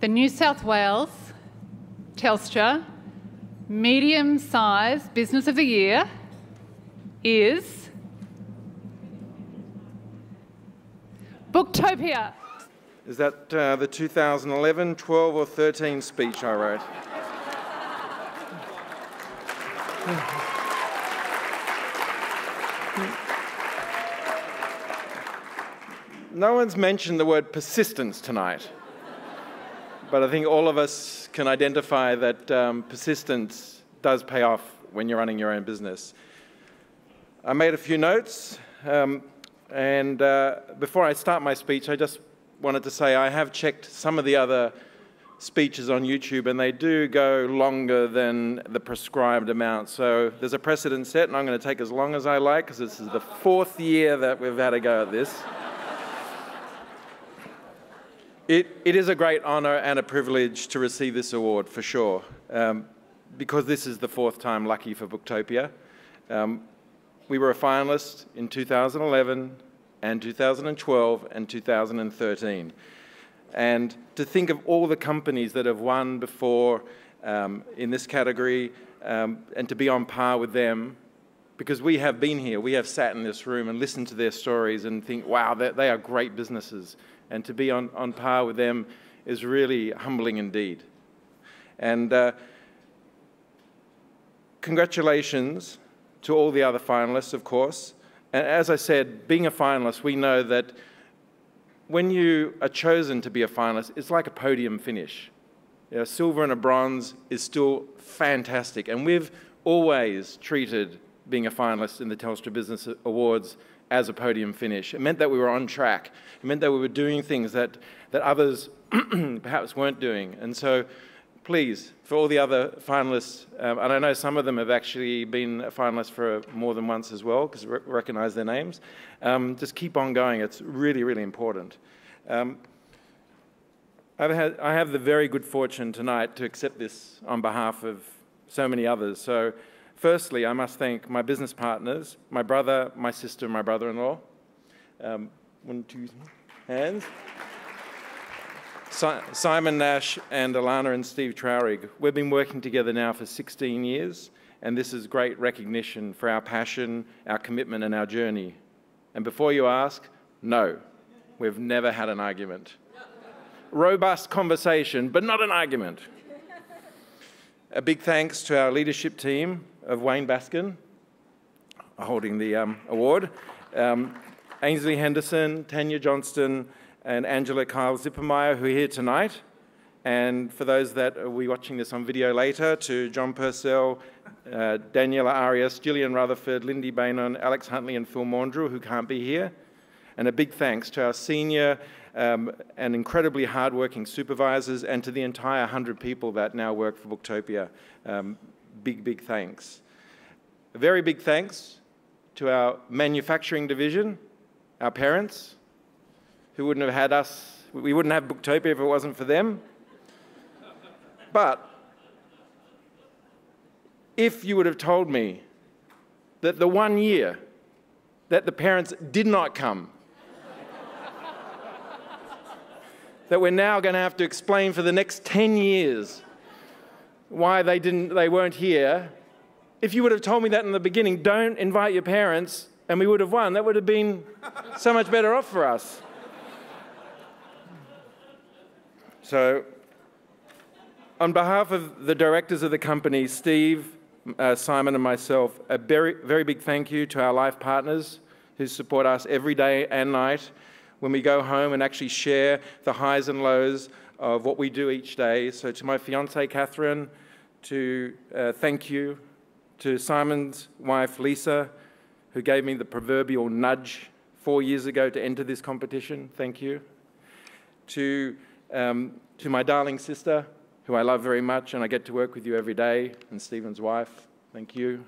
The New South Wales Telstra Medium Size Business of the Year is Booktopia. Is that uh, the 2011, 12, or 13 speech I wrote? no one's mentioned the word persistence tonight. But I think all of us can identify that um, persistence does pay off when you're running your own business. I made a few notes, um, and uh, before I start my speech, I just wanted to say I have checked some of the other speeches on YouTube, and they do go longer than the prescribed amount. So there's a precedent set, and I'm going to take as long as I like because this is the fourth year that we've had a go at this. It, it is a great honour and a privilege to receive this award for sure, um, because this is the fourth time lucky for Booktopia. Um, we were a finalist in 2011 and 2012 and 2013. And to think of all the companies that have won before um, in this category um, and to be on par with them, because we have been here, we have sat in this room and listened to their stories and think, wow, they, they are great businesses. And to be on, on par with them is really humbling indeed. And uh, congratulations to all the other finalists, of course. And as I said, being a finalist, we know that when you are chosen to be a finalist, it's like a podium finish. You know, silver and a bronze is still fantastic. And we've always treated being a finalist in the Telstra Business Awards as a podium finish. It meant that we were on track. It meant that we were doing things that, that others perhaps weren't doing. And so please, for all the other finalists, um, and I know some of them have actually been a finalist for more than once as well, because we recognize their names, um, just keep on going. It's really, really important. Um, I've had, I have the very good fortune tonight to accept this on behalf of so many others. So, firstly, I must thank my business partners, my brother, my sister, my brother-in-law. Um, one, two hands. Simon Nash and Alana and Steve Traurig. We've been working together now for 16 years, and this is great recognition for our passion, our commitment, and our journey. And before you ask, no, we've never had an argument. Robust conversation, but not an argument. A big thanks to our leadership team of Wayne Baskin, holding the um, award, um, Ainsley Henderson, Tanya Johnston, and Angela Kyle Zippermeyer, who are here tonight. And for those that will be watching this on video later, to John Purcell, uh, Daniela Arias, Gillian Rutherford, Lindy Bainon, Alex Huntley, and Phil Maundrell, who can't be here. And a big thanks to our senior um, and incredibly hardworking supervisors and to the entire 100 people that now work for Booktopia. Um, big, big thanks. A very big thanks to our manufacturing division, our parents, who wouldn't have had us, we wouldn't have Booktopia if it wasn't for them. But if you would have told me that the one year that the parents did not come, that we're now going to have to explain for the next 10 years why they, didn't, they weren't here, if you would have told me that in the beginning, don't invite your parents, and we would have won, that would have been so much better off for us. So, on behalf of the directors of the company, Steve, uh, Simon, and myself, a very, very big thank you to our life partners who support us every day and night when we go home and actually share the highs and lows of what we do each day. So, to my fiancee, Catherine, to uh, thank you, to Simon's wife, Lisa, who gave me the proverbial nudge four years ago to enter this competition. Thank you. To um, to my darling sister, who I love very much, and I get to work with you every day, and Stephen's wife, thank you.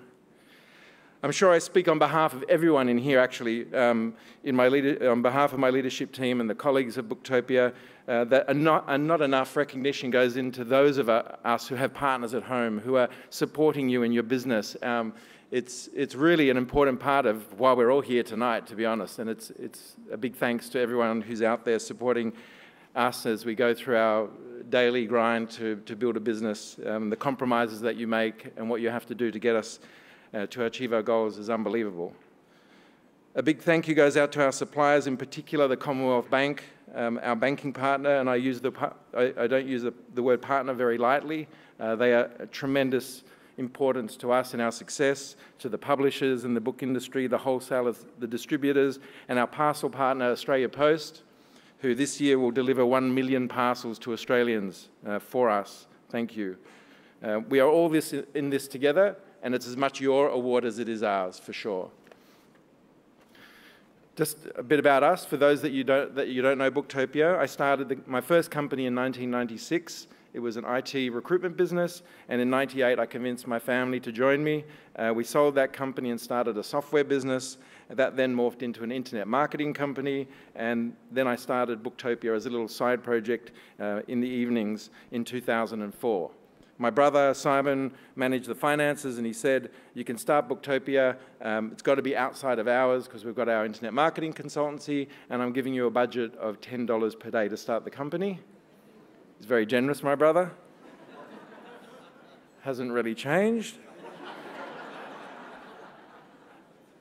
I'm sure I speak on behalf of everyone in here, actually, um, in my on behalf of my leadership team and the colleagues of Booktopia, uh, that not, not, enough recognition goes into those of us who have partners at home who are supporting you in your business. Um, it's, it's really an important part of why we're all here tonight, to be honest, and it's, it's a big thanks to everyone who's out there supporting us as we go through our daily grind to, to build a business, um, the compromises that you make, and what you have to do to get us uh, to achieve our goals is unbelievable. A big thank you goes out to our suppliers, in particular the Commonwealth Bank, um, our banking partner, and I, use the, I, I don't use the, the, word partner very lightly. Uh, they are a tremendous importance to us and our success, to the publishers and the book industry, the wholesalers, the distributors, and our parcel partner, Australia Post, who this year will deliver 1 million parcels to Australians uh, for us. Thank you. Uh, we are all this in this together, and it's as much your award as it is ours, for sure. Just a bit about us, for those that you don't, that you don't know Booktopia, I started the, my first company in 1996. It was an IT recruitment business, and in 98 I convinced my family to join me. Uh, we sold that company and started a software business. That then morphed into an internet marketing company, and then I started Booktopia as a little side project uh, in the evenings in 2004. My brother Simon managed the finances and he said, you can start Booktopia, um, it's got to be outside of hours because we've got our internet marketing consultancy and I'm giving you a budget of $10 per day to start the company. He's very generous, my brother. Hasn't really changed.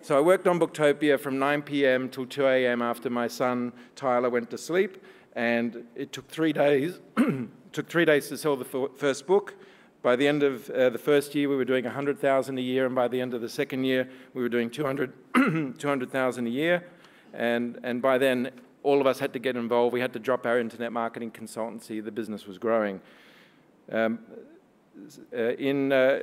So I worked on Booktopia from 9 p.m. till 2 a.m. after my son Tyler went to sleep, and it took three days. took three days to sell the first book. By the end of uh, the first year, we were doing 100,000 a year, and by the end of the second year, we were doing 200,000 200, a year. And, and by then, all of us had to get involved. We had to drop our internet marketing consultancy. The business was growing. Um, uh, in uh,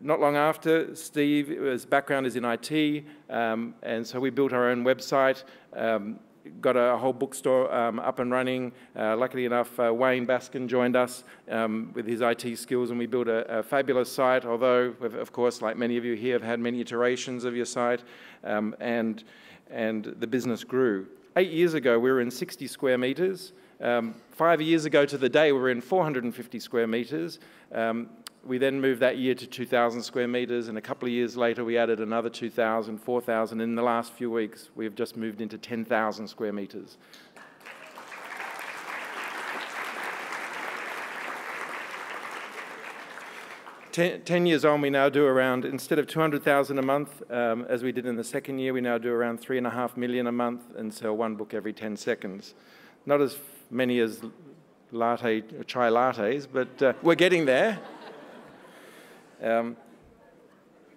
not long after, Steve, his background is in IT, um, and so we built our own website. Um, got a whole bookstore um, up and running. Uh, luckily enough, uh, Wayne Baskin joined us um, with his IT skills, and we built a, a, fabulous site. Although, of course, like many of you here, have had many iterations of your site, um, and and the business grew. Eight years ago, we were in 60 square meters. Um, five years ago to the day, we were in 450 square meters. We then moved that year to 2,000 square meters, and a couple of years later, we added another 2,000, 4,000. In the last few weeks, we have just moved into 10,000 square meters. Ten, 10, years on, we now do around, instead of 200,000 a month, um, as we did in the second year, we now do around three and a half million a month and sell one book every 10 seconds. Not as many as latte, chai lattes, but uh, we're getting there. Um,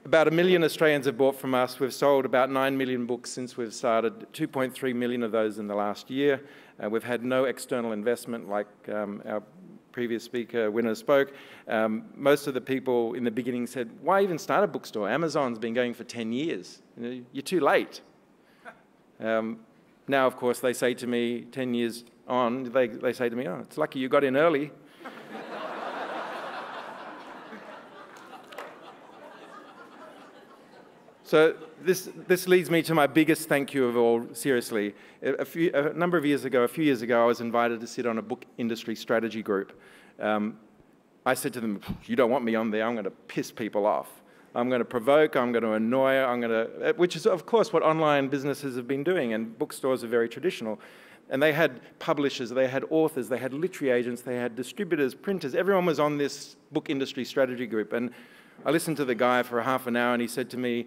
about a million Australians have bought from us. We've sold about 9 million books since we've started, 2.3 million of those in the last year. Uh, we've had no external investment like um, our previous speaker, winner spoke, um, most of the people in the beginning said, why even start a bookstore? Amazon's been going for 10 years. You you're too late. Um, now, of course, they say to me, 10 years on, they, they say to me, oh, it's lucky you got in early. So this, this leads me to my biggest thank you of all, seriously. A, few, a number of years ago, a few years ago, I was invited to sit on a book industry strategy group. Um, I said to them, you don't want me on there, I'm going to piss people off. I'm going to provoke, I'm going to annoy, I'm going to, uh, which is of course what online businesses have been doing and bookstores are very traditional. And they had publishers, they had authors, they had literary agents, they had distributors, printers, everyone was on this book industry strategy group. And I listened to the guy for half an hour and he said to me,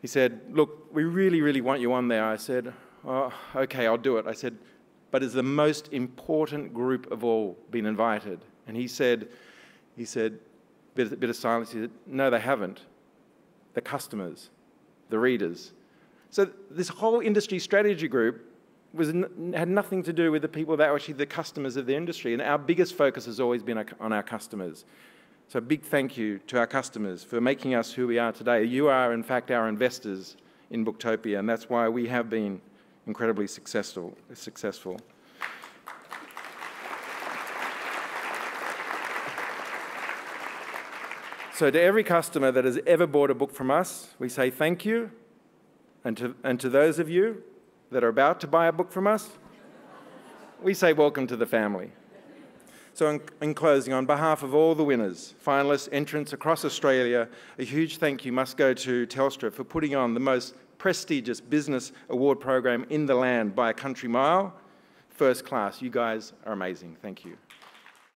he said, Look, we really, really want you on there. I said, oh, Okay, I'll do it. I said, But is the most important group of all been invited? And he said, he said, bit, bit of silence. He said, No, they haven't. The customers, the readers. So this whole industry strategy group was, had nothing to do with the people that were actually the customers of the industry. And our biggest focus has always been on our customers. So, big thank you to our customers for making us who we are today. You are, in fact, our investors in Booktopia, and that's why we have been incredibly successful. successful. So, to every customer that has ever bought a book from us, we say thank you. And to, and to those of you that are about to buy a book from us, we say welcome to the family. So, in, in, closing, on behalf of all the winners, finalists, entrants across Australia, a huge thank you must go to Telstra for putting on the most prestigious business award program in the land by a country mile. First class. You guys are amazing. Thank you.